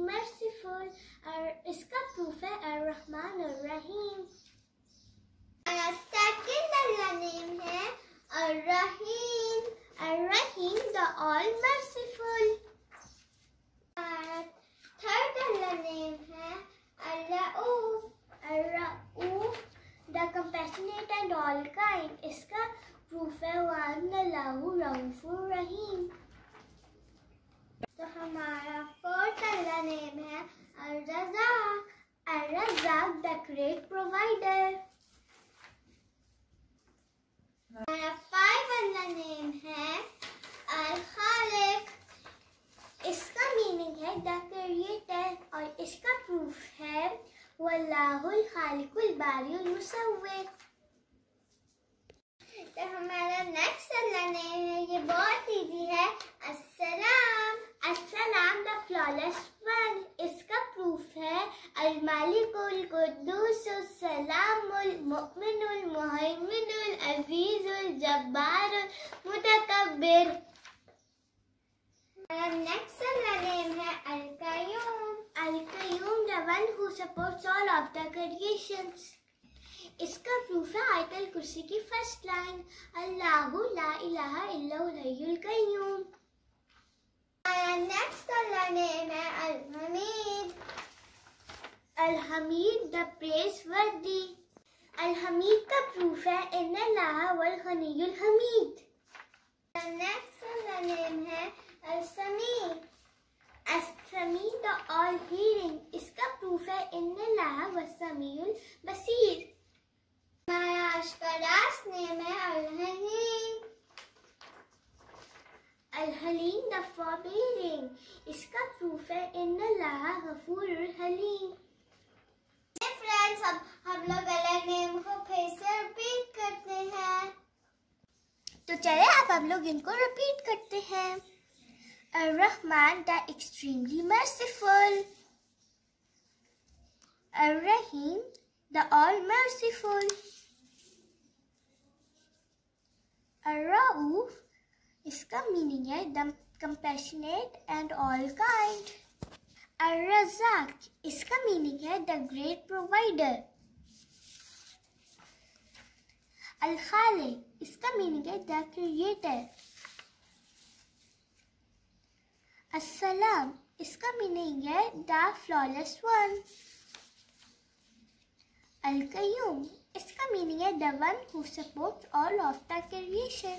merciful. اور اس کا proof ہے الرحمن الرحیم سیکنڈ اللہ نیم ہے الرحیم الرحیم the all merciful تھرڈ اللہ نیم ہے الرؤوف الرؤوف the compassionate and all kind. اس کا پروف ہے وَأَنَّ اللَّهُ رَؤُوفٌ الرحیم تو ہمارا فورتھ اللہ نیم ہے۔ الرزاق الرزاق the great provider. ہمارا فائیو اللہ نیم ہے الخالق۔ اس کا میننگ ہے دا کریٹر اور اس کا پروف ہے واللہ الخالق الباری المصور۔ تو ہمارا نیکسٹ اللہ نیم ہے، یہ بہت ایزی ہے۔ السلام السلام دا فلالس ون اس کا پروف ہے المالک القدوس السلام المؤمن المہیمن العزیز الجبار المتکبر ہمارا نیکسٹ اللہ نیم ہے القیوم القیوم the one who supports all of the creations اس کا پروف ہے آیت الکرسی کی فرسٹ لائن اللہ لا الہ الا هو القیوم ہمارا نیکسٹ اللہ نیم ہے الحمید الحمید دا پریس وردی الحمید کا پروف ہے ان اللہ والغنی الحمید نیکسٹ اللہ نیم ہے السمیع السمیع دا آل ہیرنگ اس کا پروف ہے ان اللہ والسمیع البصیر ہمارا آج کا لاسٹ نیم ہے الحلیم. الحلیم دا فوربیرنگ اس کا پروف ہے ان اللہ غفور الحلیم فرینڈس اب ہم لوگ الگ نیم کو پھر سے ریپیٹ کرتے ہیں تو چلے، اب ہم لوگ ان کو ریپیٹ کرتے ہیں۔ الرحمن دا ایکسٹریملی مرسیفل الرحیم دا آل مرسیفل الرؤوف، اس کا میننگ ہے the compassionate and all kind الرزاق، اس کا میننگ ہے دا گریٹ پرووائڈر الخالق اس کا میننگ ہے دا کریٹر السلام، اس کا میننگ ہے دا فلالس ون القیوم، اس کا میننگ ہے the one who support all of the creation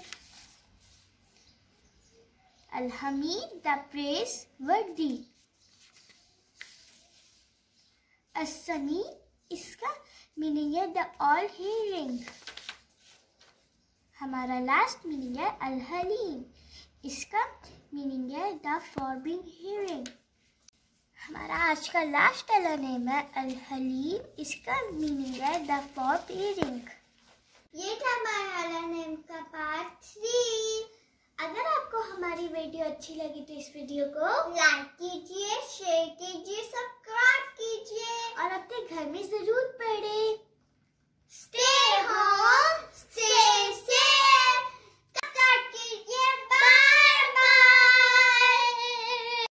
Hamid the praiseworthy السمیع اس کا میننگ ہے دا آل ہیئرنگ ہمارا لاسٹ میننگ ہے الحلیم۔ اس کا میننگ ہے دا فاربنگ ہیئرنگ ہمارا آج کا لاسٹ اللہ نیم ہے الحلیم۔ اس کا میننگ ہے دا فارب ہیئرنگ یہ تھا ہمارا الگ نیم کا پارٹ تھری اگر آپ کو ہماری ویڈیو اچھی لگی تو اس ویڈیو کو لائک کیجیے شیئر کیجیے سبسکرائب کیجیے اور اپنے گھر میں ضرور پڑھیں۔